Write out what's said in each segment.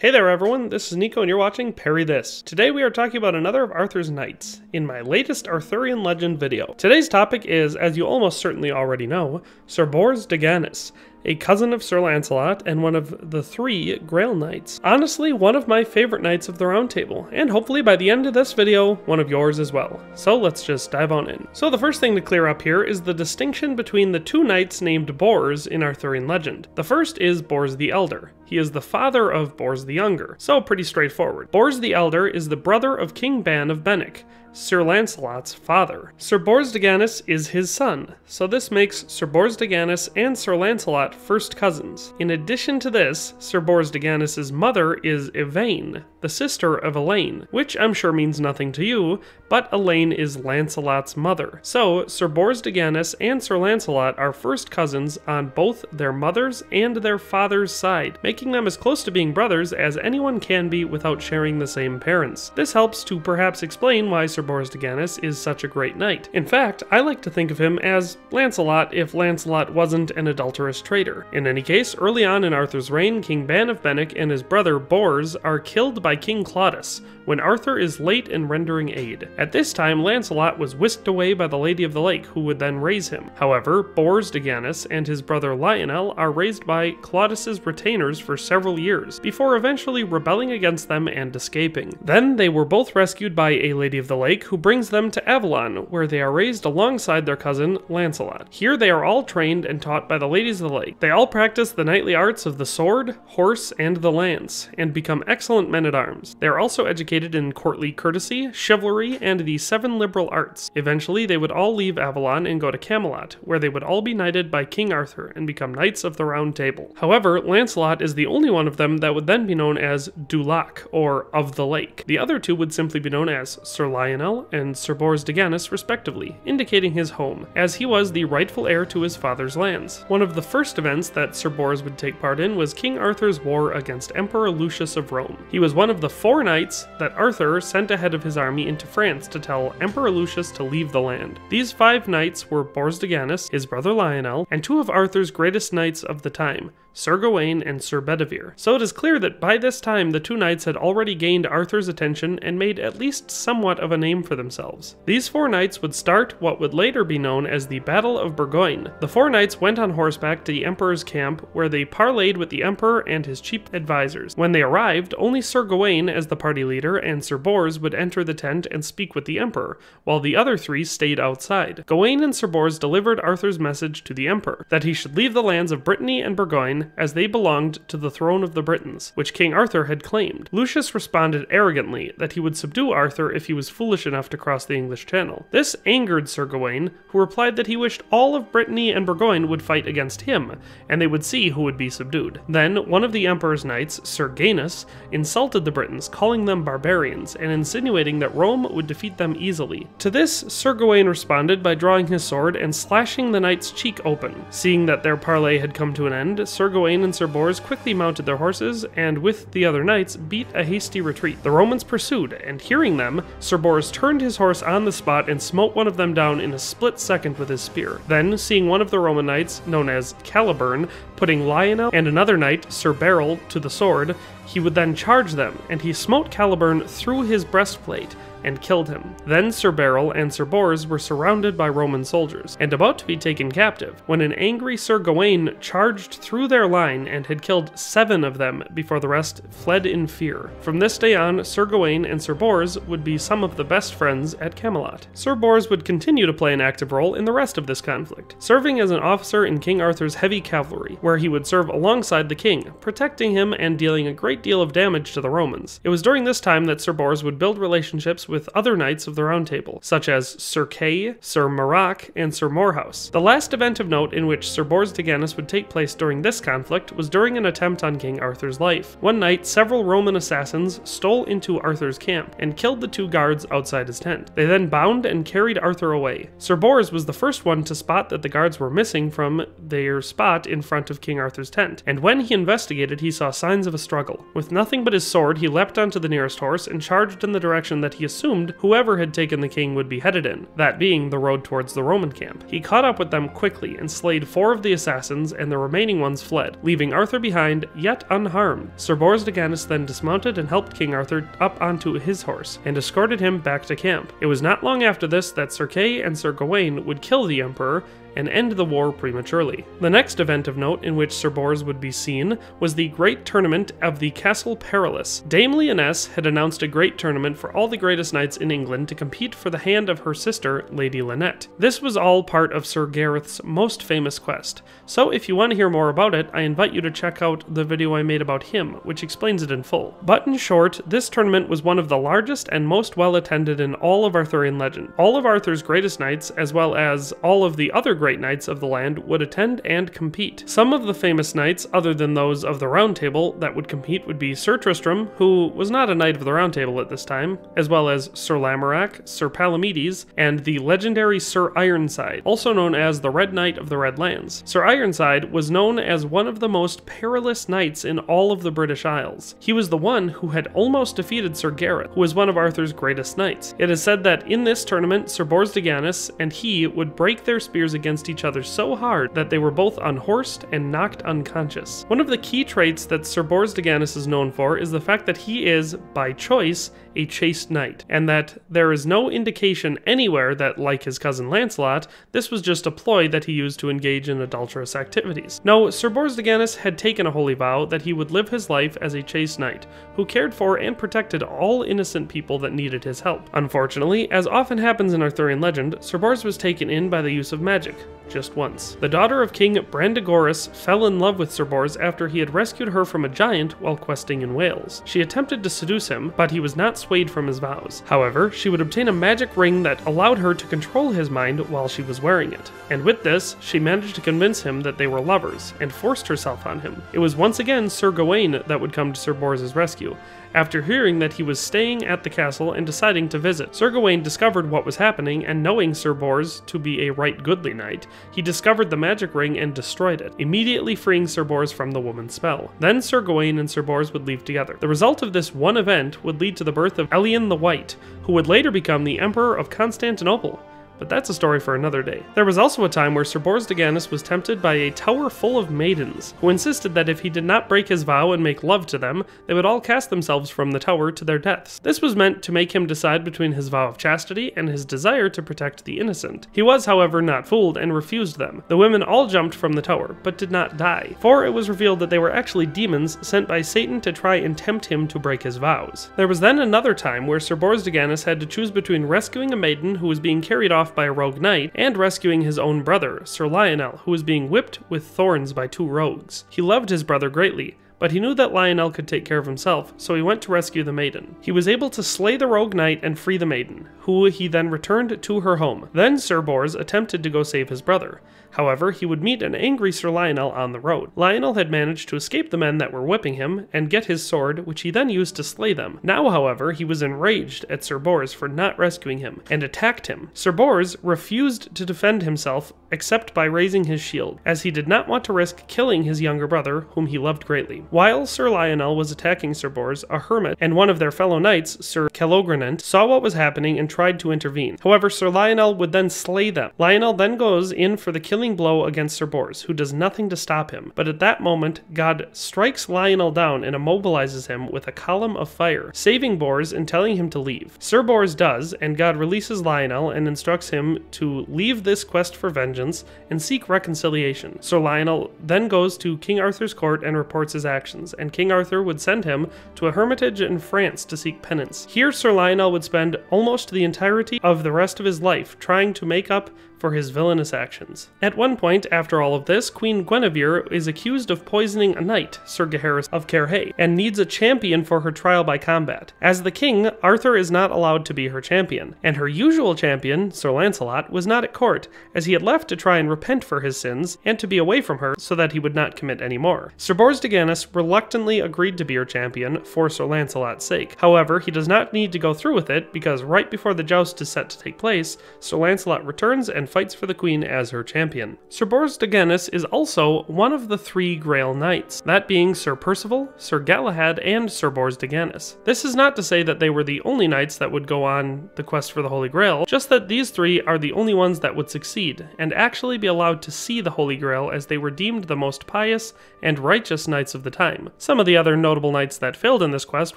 Hey there everyone, this is Nico and you're watching Parry This. Today we are talking about another of Arthur's knights, in my latest Arthurian legend video. Today's topic is, as you almost certainly already know, Sir Bors de Ganis, a cousin of Sir Lancelot and one of the three Grail Knights. Honestly, one of my favorite knights of the Round Table, and hopefully by the end of this video, one of yours as well. So let's just dive on in. So the first thing to clear up here is the distinction between the two knights named Bors in Arthurian legend. The first is Bors the Elder. He is the father of Bors the Younger, so pretty straightforward. Bors the Elder is the brother of King Ban of Benwick, Sir Lancelot's father. Sir Bors de Ganis is his son, so this makes Sir Bors de Ganis and Sir Lancelot first cousins. In addition to this, Sir Bors de Ganis' mother is Evaine, the sister of Elaine, which I'm sure means nothing to you, but Elaine is Lancelot's mother. So, Sir Bors de Ganis and Sir Lancelot are first cousins on both their mother's and their father's side, making them as close to being brothers as anyone can be without sharing the same parents. This helps to perhaps explain why Sir Bors de Ganis is such a great knight. In fact, I like to think of him as Lancelot if Lancelot wasn't an adulterous traitor. In any case, early on in Arthur's reign, King Ban of Benwick and his brother Bors are killed by by King Claudas, when Arthur is late in rendering aid. At this time, Lancelot was whisked away by the Lady of the Lake, who would then raise him. However, Bors de Ganis and his brother Lionel are raised by Claudas's retainers for several years, before eventually rebelling against them and escaping. Then they were both rescued by a Lady of the Lake, who brings them to Avalon, where they are raised alongside their cousin Lancelot. Here they are all trained and taught by the Ladies of the Lake. They all practice the knightly arts of the sword, horse, and the lance, and become excellent men at arms. They are also educated in courtly courtesy, chivalry, and the seven liberal arts. Eventually, they would all leave Avalon and go to Camelot, where they would all be knighted by King Arthur and become Knights of the Round Table. However, Lancelot is the only one of them that would then be known as Du Lac, or of the Lake. The other two would simply be known as Sir Lionel and Sir Bors de Ganis, respectively, indicating his home, as he was the rightful heir to his father's lands. One of the first events that Sir Bors would take part in was King Arthur's war against Emperor Lucius of Rome. He was one of the four knights that Arthur sent ahead of his army into France to tell Emperor Lucius to leave the land. These five knights were Bors de Ganis, his brother Lionel, and two of Arthur's greatest knights of the time, Sir Gawain and Sir Bedivere. So it is clear that by this time the two knights had already gained Arthur's attention and made at least somewhat of a name for themselves. These four knights would start what would later be known as the Battle of Burgoyne. The four knights went on horseback to the Emperor's camp where they parleyed with the Emperor and his chief advisors. When they arrived, only Sir Gawain as the party leader and Sir Bors would enter the tent and speak with the Emperor, while the other three stayed outside. Gawain and Sir Bors delivered Arthur's message to the Emperor, that he should leave the lands of Brittany and Burgoyne as they belonged to the throne of the Britons, which King Arthur had claimed. Lucius responded arrogantly that he would subdue Arthur if he was foolish enough to cross the English Channel. This angered Sir Gawain, who replied that he wished all of Brittany and Burgoyne would fight against him, and they would see who would be subdued. Then, one of the Emperor's knights, Sir Gainus, insulted the Britons, calling them barbarians, and insinuating that Rome would defeat them easily. To this, Sir Gawain responded by drawing his sword and slashing the knight's cheek open. Seeing that their parley had come to an end, Sir Gawain and Sir Bors quickly mounted their horses, and with the other knights, beat a hasty retreat. The Romans pursued, and hearing them, Sir Bors turned his horse on the spot and smote one of them down in a split second with his spear. Then, seeing one of the Roman knights, known as Caliburn, putting Lionel and another knight, Sir Beryl, to the sword, he would then charge them, and he smote Caliburn through his breastplate, and killed him. Then Sir Beryl and Sir Bors were surrounded by Roman soldiers, and about to be taken captive, when an angry Sir Gawain charged through their line and had killed seven of them before the rest fled in fear. From this day on, Sir Gawain and Sir Bors would be some of the best friends at Camelot. Sir Bors would continue to play an active role in the rest of this conflict, serving as an officer in King Arthur's heavy cavalry, where he would serve alongside the king, protecting him and dealing a great deal of damage to the Romans. It was during this time that Sir Bors would build relationships with other knights of the Round Table, such as Sir Kay, Sir Maroc, and Sir Marhaus. The last event of note in which Sir Bors de Ganis would take place during this conflict was during an attempt on King Arthur's life. One night, several Roman assassins stole into Arthur's camp and killed the two guards outside his tent. They then bound and carried Arthur away. Sir Bors was the first one to spot that the guards were missing from their spot in front of King Arthur's tent, and when he investigated, he saw signs of a struggle. With nothing but his sword, he leapt onto the nearest horse and charged in the direction that he assumed assumed whoever had taken the king would be headed in, that being the road towards the Roman camp. He caught up with them quickly and slayed four of the assassins, and the remaining ones fled, leaving Arthur behind, yet unharmed. Sir Bors de Ganis then dismounted and helped King Arthur up onto his horse, and escorted him back to camp. It was not long after this that Sir Kay and Sir Gawain would kill the Emperor, and end the war prematurely. The next event of note in which Sir Bors would be seen was the Great Tournament of the Castle Perilous. Dame Lyonesse had announced a great tournament for all the greatest knights in England to compete for the hand of her sister, Lady Lynette. This was all part of Sir Gareth's most famous quest, so if you want to hear more about it, I invite you to check out the video I made about him, which explains it in full. But in short, this tournament was one of the largest and most well attended in all of Arthurian legend. All of Arthur's greatest knights, as well as all of the other great knights of the land would attend and compete. Some of the famous knights, other than those of the Round Table, that would compete would be Sir Tristram, who was not a knight of the Round Table at this time, as well as Sir Lamorak, Sir Palomides, and the legendary Sir Ironside, also known as the Red Knight of the Red Lands. Sir Ironside was known as one of the most perilous knights in all of the British Isles. He was the one who had almost defeated Sir Gareth, who was one of Arthur's greatest knights. It is said that in this tournament, Sir Bors de Ganis and he would break their spears against each other other so hard that they were both unhorsed and knocked unconscious. One of the key traits that Sir Bors de Ganis is known for is the fact that he is, by choice, a chaste knight, and that there is no indication anywhere that, like his cousin Lancelot, this was just a ploy that he used to engage in adulterous activities. No, Sir Bors de Ganis had taken a holy vow that he would live his life as a chaste knight, who cared for and protected all innocent people that needed his help. Unfortunately, as often happens in Arthurian legend, Sir Bors was taken in by the use of magic, Tag. Just once. The daughter of King Brandegoris fell in love with Sir Bors after he had rescued her from a giant while questing in Wales. She attempted to seduce him, but he was not swayed from his vows. However, she would obtain a magic ring that allowed her to control his mind while she was wearing it. And with this, she managed to convince him that they were lovers, and forced herself on him. It was once again Sir Gawain that would come to Sir Bors' rescue, after hearing that he was staying at the castle and deciding to visit. Sir Gawain discovered what was happening, and knowing Sir Bors to be a right goodly knight, he discovered the magic ring and destroyed it, immediately freeing Sir Bors from the woman's spell. Then Sir Gawain and Sir Bors would leave together. The result of this one event would lead to the birth of Elyan the White, who would later become the Emperor of Constantinople but that's a story for another day. There was also a time where Sir Bors de Ganis was tempted by a tower full of maidens, who insisted that if he did not break his vow and make love to them, they would all cast themselves from the tower to their deaths. This was meant to make him decide between his vow of chastity and his desire to protect the innocent. He was, however, not fooled and refused them. The women all jumped from the tower, but did not die, for it was revealed that they were actually demons sent by Satan to try and tempt him to break his vows. There was then another time where Sir Bors de Ganis had to choose between rescuing a maiden who was being carried off by a rogue knight, and rescuing his own brother, Sir Lionel, who was being whipped with thorns by two rogues. He loved his brother greatly, but he knew that Lionel could take care of himself, so he went to rescue the maiden. He was able to slay the rogue knight and free the maiden, who he then returned to her home. Then Sir Bors attempted to go save his brother. However, he would meet an angry Sir Lionel on the road. Lionel had managed to escape the men that were whipping him and get his sword, which he then used to slay them. Now, however, he was enraged at Sir Bors for not rescuing him and attacked him. Sir Bors refused to defend himself except by raising his shield, as he did not want to risk killing his younger brother, whom he loved greatly. While Sir Lionel was attacking Sir Bors, a hermit and one of their fellow knights, Sir Calogrenant, saw what was happening and tried to intervene. However, Sir Lionel would then slay them. Lionel then goes in for the killing blow against Sir Bors, who does nothing to stop him. But at that moment, God strikes Lionel down and immobilizes him with a column of fire, saving Bors and telling him to leave. Sir Bors does, and God releases Lionel and instructs him to leave this quest for vengeance and seek reconciliation. Sir Lionel then goes to King Arthur's court and reports his actions, and King Arthur would send him to a hermitage in France to seek penance. Here, Sir Lionel would spend almost the entirety of the rest of his life trying to make up for his villainous actions. At one point, after all of this, Queen Guinevere is accused of poisoning a knight, Sir Gaheris of Carhaix, and needs a champion for her trial by combat. As the king, Arthur is not allowed to be her champion, and her usual champion, Sir Lancelot, was not at court, as he had left to try and repent for his sins and to be away from her so that he would not commit any more. Sir Bors de Ganis reluctantly agreed to be her champion for Sir Lancelot's sake. However, he does not need to go through with it because right before the joust is set to take place, Sir Lancelot returns and fights for the queen as her champion. Sir Bors de Ganis is also one of the three Grail Knights, that being Sir Percival, Sir Galahad, and Sir Bors de Ganis. This is not to say that they were the only knights that would go on the quest for the Holy Grail, just that these three are the only ones that would succeed, and actually be allowed to see the Holy Grail as they were deemed the most pious and righteous knights of the time. Some of the other notable knights that failed in this quest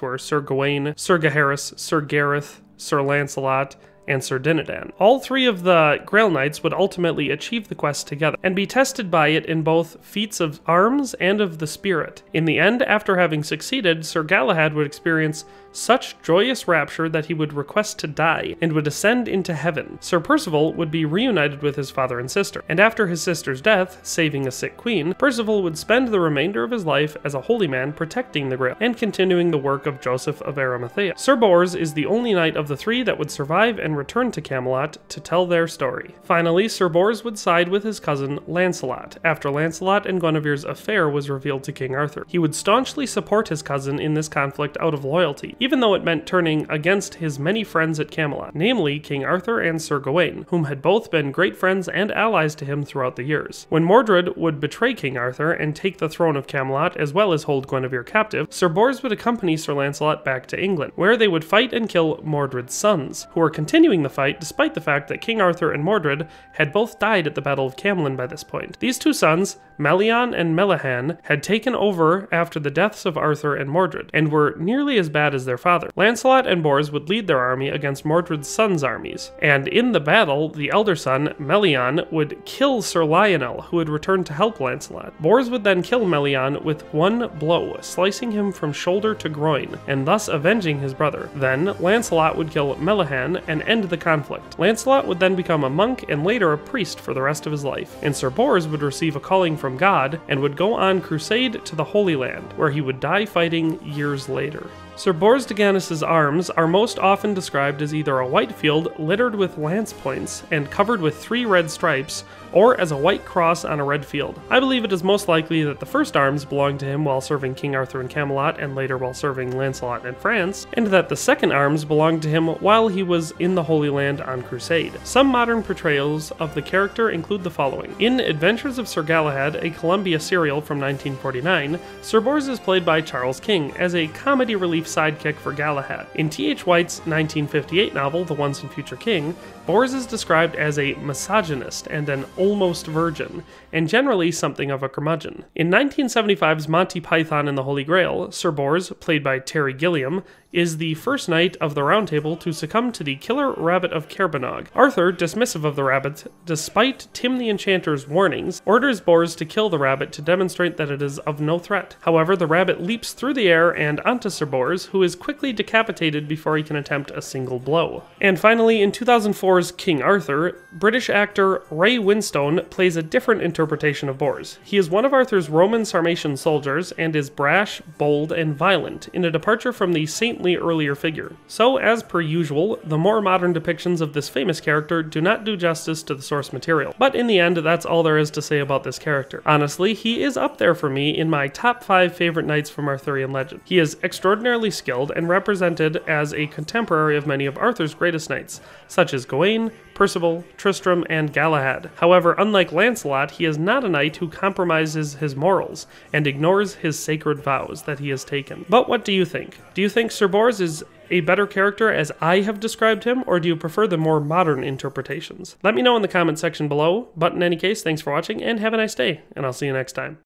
were Sir Gawain, Sir Gaheris, Sir Gareth, Sir Lancelot, and Sir Dinadan. All three of the Grail Knights would ultimately achieve the quest together and be tested by it in both feats of arms and of the spirit. In the end, after having succeeded, Sir Galahad would experience such joyous rapture that he would request to die and would ascend into heaven. Sir Percival would be reunited with his father and sister, and after his sister's death, saving a sick queen, Percival would spend the remainder of his life as a holy man protecting the Grail and continuing the work of Joseph of Arimathea. Sir Bors is the only knight of the three that would survive and return to Camelot to tell their story. Finally, Sir Bors would side with his cousin Lancelot after Lancelot and Guinevere's affair was revealed to King Arthur. He would staunchly support his cousin in this conflict out of loyalty, even though it meant turning against his many friends at Camelot, namely King Arthur and Sir Gawain, whom had both been great friends and allies to him throughout the years. When Mordred would betray King Arthur and take the throne of Camelot as well as hold Guinevere captive, Sir Bors would accompany Sir Lancelot back to England, where they would fight and kill Mordred's sons, who were continuing the fight despite the fact that King Arthur and Mordred had both died at the Battle of Camlan by this point. These two sons, Melian and Melihan, had taken over after the deaths of Arthur and Mordred, and were nearly as bad as their father. Lancelot and Bors would lead their army against Mordred's sons' armies, and in the battle, the elder son, Melian, would kill Sir Lionel, who had returned to help Lancelot. Bors would then kill Melian with one blow, slicing him from shoulder to groin, and thus avenging his brother. Then, Lancelot would kill Melihan and end the conflict. Lancelot would then become a monk and later a priest for the rest of his life, and Sir Bors would receive a calling from God and would go on crusade to the Holy Land, where he would die fighting years later. Sir Bors de Ganis's arms are most often described as either a white field littered with lance points and covered with three red stripes, or as a white cross on a red field. I believe it is most likely that the first arms belonged to him while serving King Arthur in Camelot and later while serving Lancelot in France, and that the second arms belonged to him while he was in the Holy Land on crusade. Some modern portrayals of the character include the following. In Adventures of Sir Galahad, a Columbia serial from 1949, Sir Bors is played by Charles King as a comedy relief sidekick for Galahad. In T.H. White's 1958 novel, The Once and Future King, Bors is described as a misogynist and an almost virgin, and generally something of a curmudgeon. In 1975's Monty Python and the Holy Grail, Sir Bors, played by Terry Gilliam, is the first knight of the Round Table to succumb to the killer rabbit of Caerbannog. Arthur, dismissive of the rabbit, despite Tim the Enchanter's warnings, orders Bors to kill the rabbit to demonstrate that it is of no threat. However, the rabbit leaps through the air and onto Sir Bors, who is quickly decapitated before he can attempt a single blow. And finally, in 2004's King Arthur, British actor Ray Winstone plays a different interpretation of Bors. He is one of Arthur's Roman Sarmatian soldiers and is brash, bold, and violent, in a departure from the saintly earlier figure. So, as per usual, the more modern depictions of this famous character do not do justice to the source material. But in the end, that's all there is to say about this character. Honestly, he is up there for me in my top 5 favorite knights from Arthurian legend. He is extraordinarily skilled and represented as a contemporary of many of Arthur's greatest knights, such as Gawain, Percival, Tristram, and Galahad. However, unlike Lancelot, he is not a knight who compromises his morals and ignores his sacred vows that he has taken. But what do you think? Do you think Sir Bors is a better character as I have described him, or do you prefer the more modern interpretations? Let me know in the comment section below, but in any case, thanks for watching and have a nice day, and I'll see you next time.